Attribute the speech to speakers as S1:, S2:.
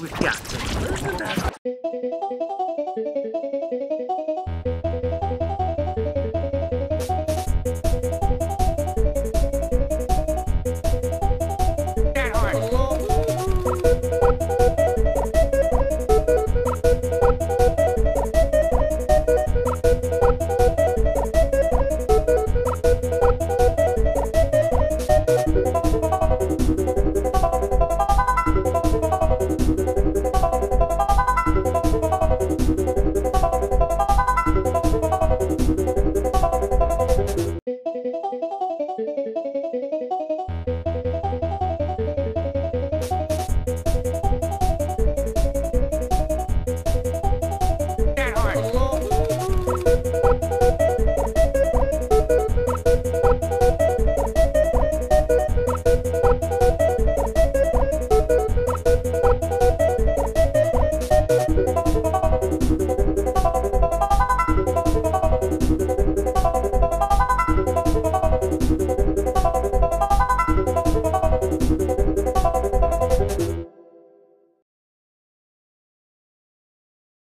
S1: We've got to.